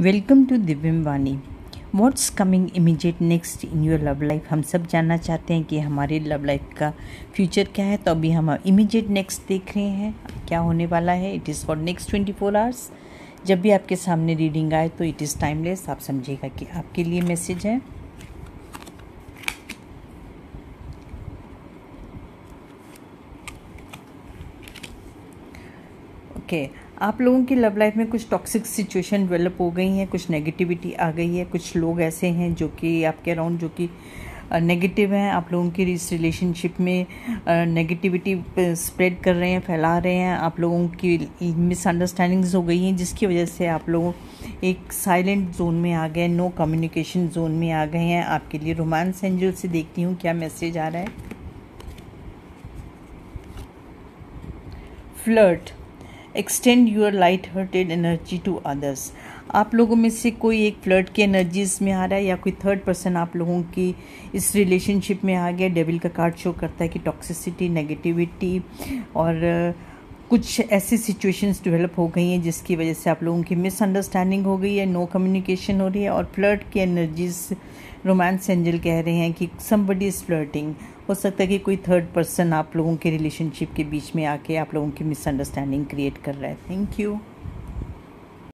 Welcome to Divyam Vani what's coming immediate next in your love life हम सब जानना चाहते हैं कि हमारे लव लाइफ का फ्यूचर क्या है तो अभी हम इमीजिएट नेक्स्ट देख रहे हैं। क्या होने वाला है? It is for next twenty four hours जब भी आपके सामने रीडिंग आए तो इट इज़ टाइमलेस आप समझिएगा कि आपके लिए मैसेज है। Okay okay. आप लोगों की लव लाइफ में कुछ टॉक्सिक सिचुएशन डेवलप हो गई हैं, कुछ नेगेटिविटी आ गई है, कुछ लोग ऐसे हैं जो कि आपके अराउंड जो कि नेगेटिव हैं, आप लोगों की इस रिलेशनशिप में नेगेटिविटी स्प्रेड कर रहे हैं, फैला रहे हैं, आप लोगों की मिसअंडरस्टैंडिंग्स हो गई हैं, जिसकी वजह से आप लोग एक साइलेंट जोन में आ गए नो कम्युनिकेशन जोन में आ गए हैं आपके लिए रोमांस एंजल से देखती हूँ, क्या मैसेज आ रहा है flirt extend your light hearted energy to others आप लोगों में से कोई एक फ्लर्ट की एनर्जी इसमें आ रहा है या कोई थर्ड पर्सन आप लोगों की इस रिलेशनशिप में आ गया डेविल का कार्ड शो करता है कि टॉक्सिसिटी नेगेटिविटी और कुछ ऐसी सिचुएशंस डेवलप हो गई हैं जिसकी वजह से आप लोगों की मिसअंडरस्टैंडिंग हो गई है नो कम्युनिकेशन हो रही है और फ्लर्ट की एनर्जीज रोमांस एंजल कह रहे हैं कि समबडी इज़ फ्लर्टिंग हो सकता है कि कोई थर्ड पर्सन आप लोगों के रिलेशनशिप के बीच में आके आप लोगों की मिसअंडरस्टैंडिंग क्रिएट कर रहा है. Thank you